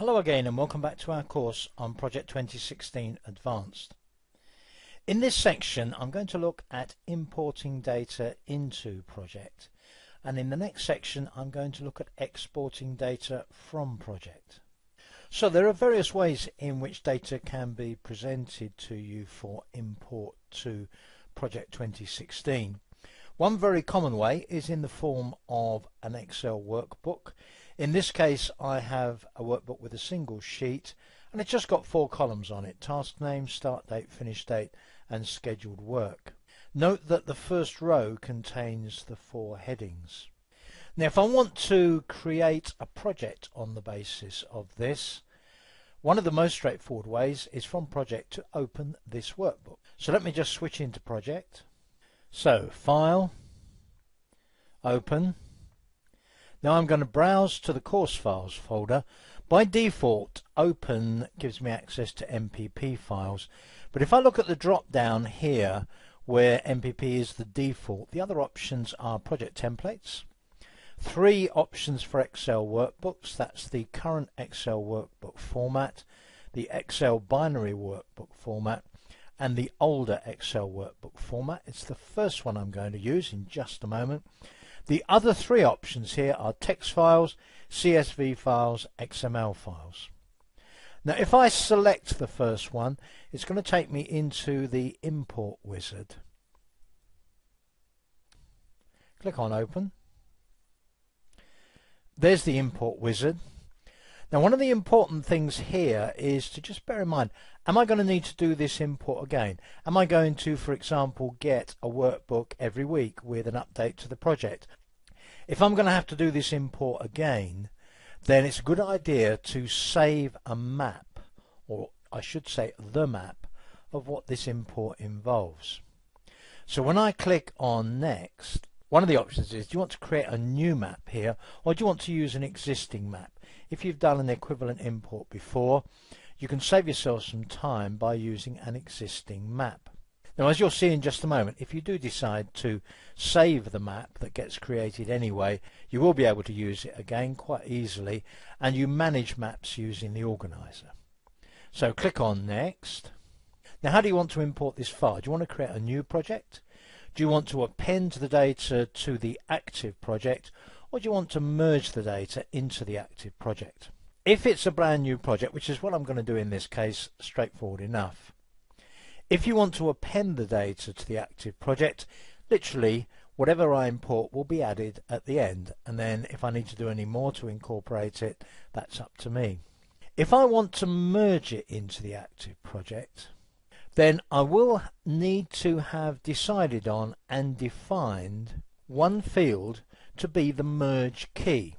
Hello again and welcome back to our course on Project 2016 Advanced. In this section I'm going to look at importing data into Project and in the next section I'm going to look at exporting data from Project. So there are various ways in which data can be presented to you for import to Project 2016. One very common way is in the form of an Excel workbook in this case I have a workbook with a single sheet and it's just got four columns on it, task name, start date, finish date and scheduled work. Note that the first row contains the four headings. Now if I want to create a project on the basis of this, one of the most straightforward ways is from project to open this workbook. So let me just switch into project. So file, open, now I'm going to browse to the course files folder. By default, Open gives me access to MPP files. But if I look at the drop down here, where MPP is the default, the other options are project templates, three options for Excel workbooks, that's the current Excel workbook format, the Excel binary workbook format, and the older Excel workbook format. It's the first one I'm going to use in just a moment. The other three options here are text files, CSV files, XML files. Now if I select the first one, it's going to take me into the import wizard. Click on open. There's the import wizard. Now one of the important things here is to just bear in mind, am I going to need to do this import again? Am I going to, for example, get a workbook every week with an update to the project? If I'm going to have to do this import again, then it's a good idea to save a map, or I should say the map, of what this import involves. So when I click on next, one of the options is do you want to create a new map here or do you want to use an existing map? If you've done an equivalent import before, you can save yourself some time by using an existing map. Now as you'll see in just a moment, if you do decide to save the map that gets created anyway, you will be able to use it again quite easily and you manage maps using the organizer. So click on next. Now how do you want to import this file? Do you want to create a new project? Do you want to append the data to the active project or do you want to merge the data into the active project? If it's a brand new project, which is what I'm going to do in this case, straightforward enough. If you want to append the data to the active project, literally whatever I import will be added at the end and then if I need to do any more to incorporate it, that's up to me. If I want to merge it into the active project, then I will need to have decided on and defined one field to be the merge key.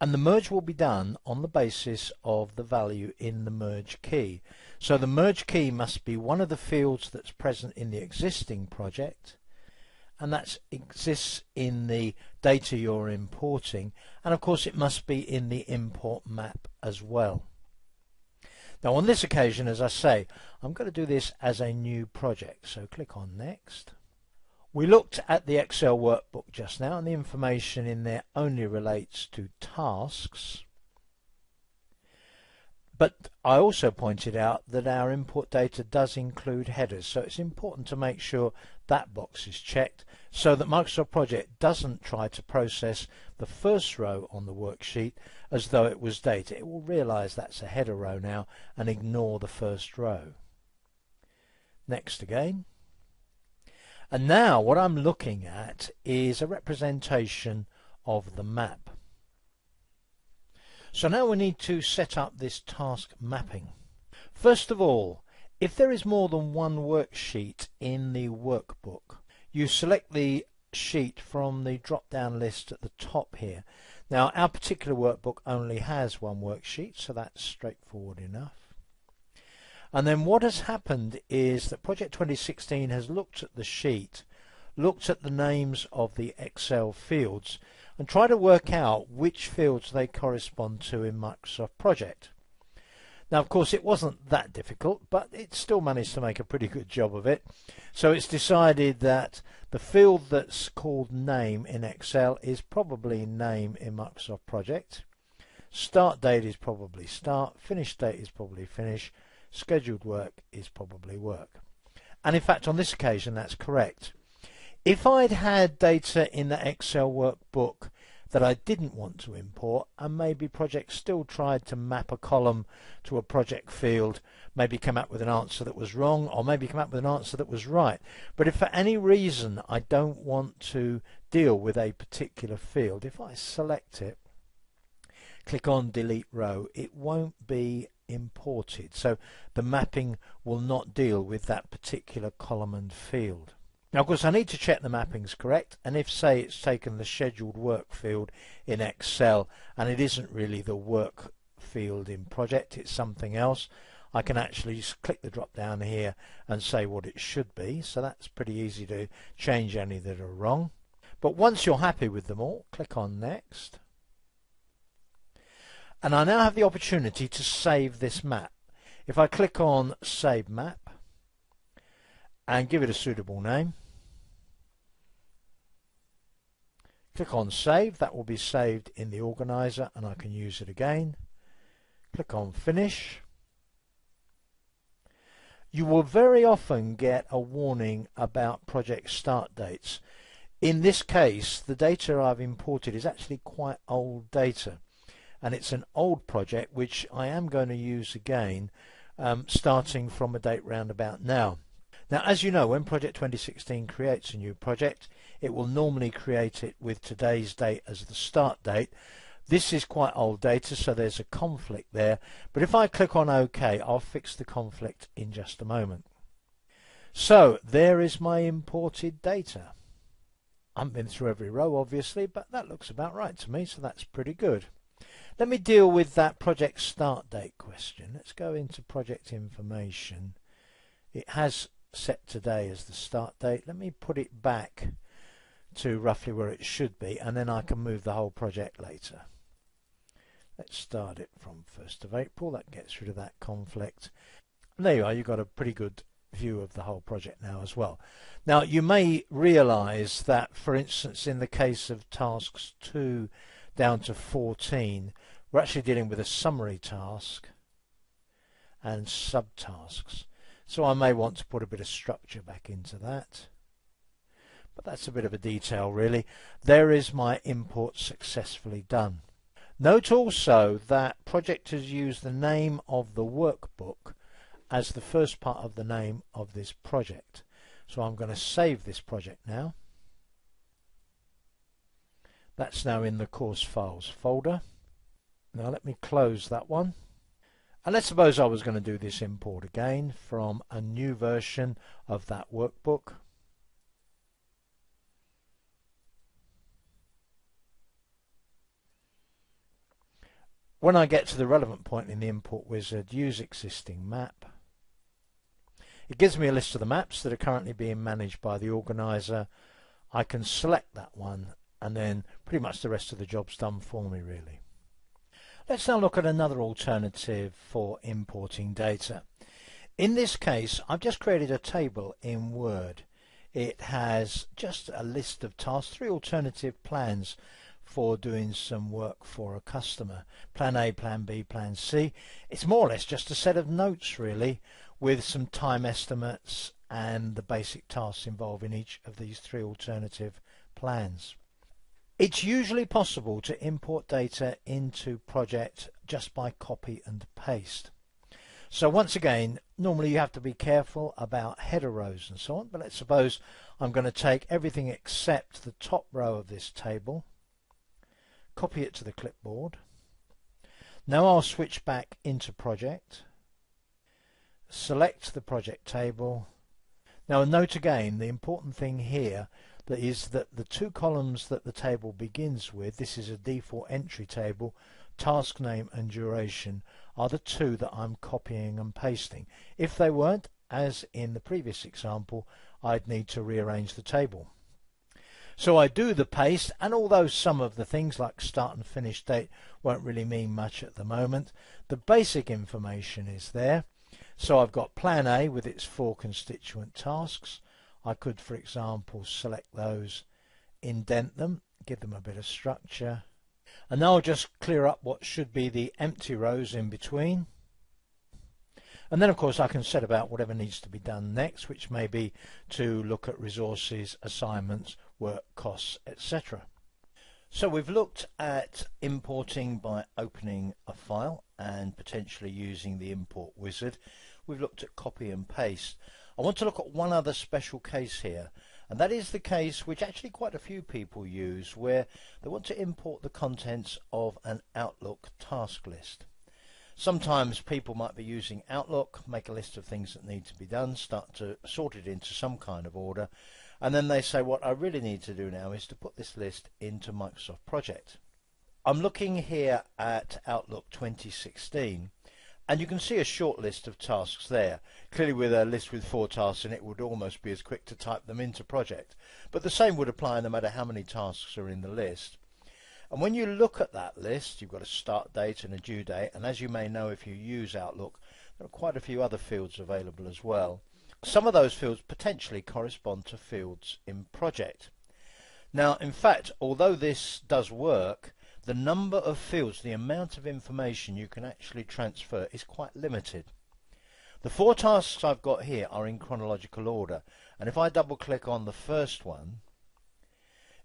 And the merge will be done on the basis of the value in the merge key. So the merge key must be one of the fields that's present in the existing project and that exists in the data you're importing and of course it must be in the import map as well. Now on this occasion, as I say, I'm going to do this as a new project. So click on Next. We looked at the Excel workbook just now and the information in there only relates to tasks. But I also pointed out that our import data does include headers, so it's important to make sure that box is checked so that Microsoft Project doesn't try to process the first row on the worksheet as though it was data. It will realize that's a header row now and ignore the first row. Next again. And now what I'm looking at is a representation of the map. So now we need to set up this task mapping. First of all, if there is more than one worksheet in the workbook, you select the sheet from the drop-down list at the top here. Now our particular workbook only has one worksheet, so that's straightforward enough. And then what has happened is that Project 2016 has looked at the sheet, looked at the names of the Excel fields, and tried to work out which fields they correspond to in Microsoft Project. Now, of course, it wasn't that difficult, but it still managed to make a pretty good job of it. So it's decided that the field that's called name in Excel is probably name in Microsoft Project. Start date is probably start, finish date is probably finish, scheduled work is probably work. And in fact on this occasion that's correct. If I'd had data in the Excel workbook that I didn't want to import and maybe project still tried to map a column to a project field, maybe come up with an answer that was wrong or maybe come up with an answer that was right. But if for any reason I don't want to deal with a particular field, if I select it, click on delete row, it won't be imported. So the mapping will not deal with that particular column and field. Now, of course, I need to check the mapping's correct, and if, say, it's taken the scheduled work field in Excel, and it isn't really the work field in project, it's something else, I can actually just click the drop down here and say what it should be, so that's pretty easy to change any that are wrong. But once you're happy with them all, click on Next. And I now have the opportunity to save this map. If I click on Save Map, and give it a suitable name. Click on Save, that will be saved in the organizer and I can use it again. Click on Finish. You will very often get a warning about project start dates. In this case, the data I've imported is actually quite old data and it's an old project which I am going to use again um, starting from a date round about now. Now, as you know, when Project 2016 creates a new project, it will normally create it with today's date as the start date. This is quite old data, so there's a conflict there. But if I click on OK, I'll fix the conflict in just a moment. So, there is my imported data. I haven't been through every row, obviously, but that looks about right to me, so that's pretty good. Let me deal with that project start date question. Let's go into project information. It has set today as the start date. Let me put it back to roughly where it should be and then I can move the whole project later. Let's start it from 1st of April. That gets rid of that conflict. And there you are. You've got a pretty good view of the whole project now as well. Now you may realize that for instance in the case of tasks 2 down to 14 we're actually dealing with a summary task and subtasks. So I may want to put a bit of structure back into that. But that's a bit of a detail really. There is my import successfully done. Note also that project has used the name of the workbook as the first part of the name of this project. So I'm going to save this project now. That's now in the course files folder. Now let me close that one. And let's suppose I was going to do this import again from a new version of that workbook. When I get to the relevant point in the import wizard, use existing map. It gives me a list of the maps that are currently being managed by the organizer. I can select that one and then pretty much the rest of the job's done for me really. Let's now look at another alternative for importing data. In this case, I've just created a table in Word. It has just a list of tasks, three alternative plans for doing some work for a customer. Plan A, Plan B, Plan C. It's more or less just a set of notes really with some time estimates and the basic tasks involved in each of these three alternative plans. It's usually possible to import data into project just by copy and paste. So once again, normally you have to be careful about header rows and so on, but let's suppose I'm going to take everything except the top row of this table, copy it to the clipboard. Now I'll switch back into project, select the project table. Now note again, the important thing here that is that the two columns that the table begins with, this is a default entry table, task name and duration, are the two that I'm copying and pasting. If they weren't, as in the previous example, I'd need to rearrange the table. So I do the paste, and although some of the things like start and finish date won't really mean much at the moment, the basic information is there. So I've got plan A with its four constituent tasks. I could, for example, select those, indent them, give them a bit of structure, And now I'll just clear up what should be the empty rows in between. And then of course I can set about whatever needs to be done next, which may be to look at resources, assignments, work costs, etc. So we've looked at importing by opening a file and potentially using the import wizard. We've looked at copy and paste. I want to look at one other special case here and that is the case which actually quite a few people use where they want to import the contents of an Outlook task list. Sometimes people might be using Outlook, make a list of things that need to be done, start to sort it into some kind of order, and then they say what I really need to do now is to put this list into Microsoft Project. I'm looking here at Outlook 2016 and you can see a short list of tasks there. Clearly with a list with four tasks in it would almost be as quick to type them into Project. But the same would apply no matter how many tasks are in the list. And when you look at that list, you've got a start date and a due date, and as you may know if you use Outlook, there are quite a few other fields available as well. Some of those fields potentially correspond to fields in Project. Now, in fact, although this does work, the number of fields, the amount of information you can actually transfer is quite limited. The four tasks I've got here are in chronological order, and if I double click on the first one,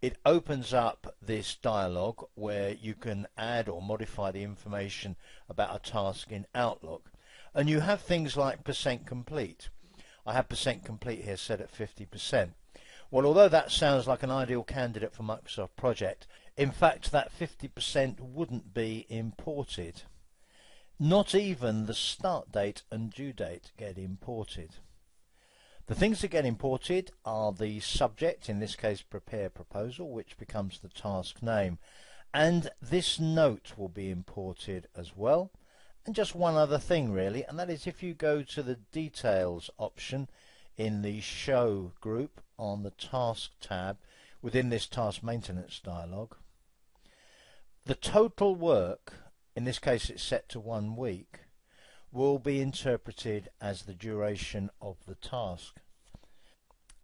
it opens up this dialog where you can add or modify the information about a task in Outlook. And you have things like percent complete. I have percent complete here set at 50%. Well, although that sounds like an ideal candidate for Microsoft Project, in fact that 50% wouldn't be imported. Not even the start date and due date get imported. The things that get imported are the subject, in this case prepare proposal, which becomes the task name. And this note will be imported as well. And just one other thing really, and that is if you go to the details option in the show group on the task tab within this task maintenance dialog, the total work, in this case it's set to one week, will be interpreted as the duration of the task.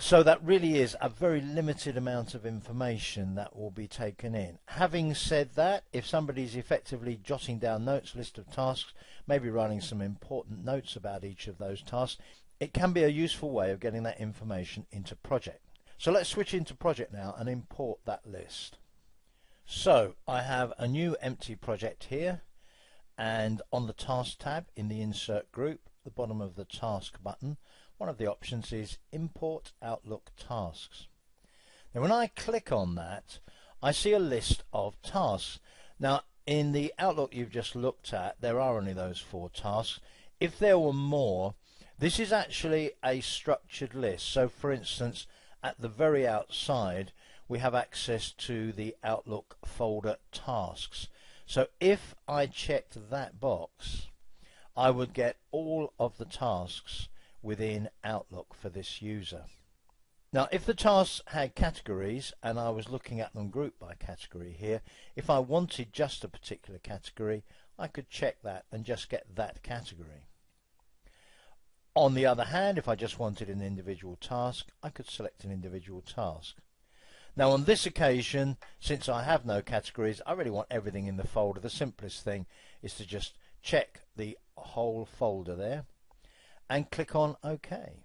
So that really is a very limited amount of information that will be taken in. Having said that, if somebody is effectively jotting down notes, list of tasks, maybe writing some important notes about each of those tasks, it can be a useful way of getting that information into project. So let's switch into project now and import that list. So I have a new empty project here and on the task tab in the insert group the bottom of the task button one of the options is import Outlook tasks. Now when I click on that I see a list of tasks. Now in the Outlook you've just looked at there are only those four tasks. If there were more this is actually a structured list. So for instance at the very outside we have access to the Outlook folder tasks. So if I checked that box, I would get all of the tasks within Outlook for this user. Now if the tasks had categories and I was looking at them grouped by category here, if I wanted just a particular category, I could check that and just get that category. On the other hand, if I just wanted an individual task, I could select an individual task. Now on this occasion, since I have no categories, I really want everything in the folder. The simplest thing is to just check the whole folder there and click on OK.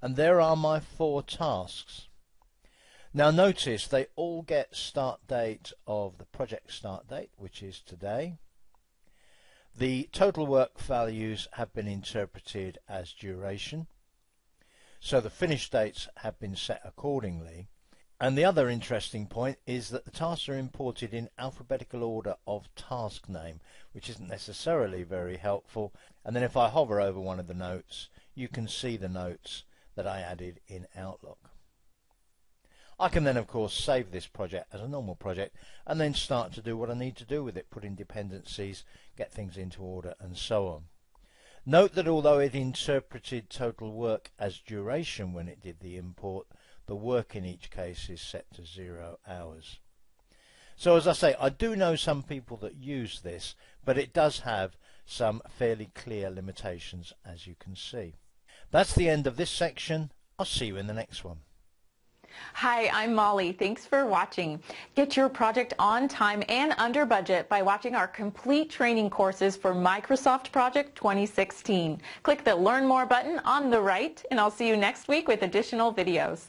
And there are my four tasks. Now notice they all get start date of the project start date, which is today. The total work values have been interpreted as duration. So the finish dates have been set accordingly. And the other interesting point is that the tasks are imported in alphabetical order of task name, which isn't necessarily very helpful. And then if I hover over one of the notes, you can see the notes that I added in Outlook. I can then of course save this project as a normal project and then start to do what I need to do with it, put in dependencies, get things into order and so on. Note that although it interpreted total work as duration when it did the import, the work in each case is set to zero hours. So as I say, I do know some people that use this, but it does have some fairly clear limitations as you can see. That's the end of this section. I'll see you in the next one. Hi, I'm Molly. Thanks for watching. Get your project on time and under budget by watching our complete training courses for Microsoft Project 2016. Click the Learn More button on the right, and I'll see you next week with additional videos.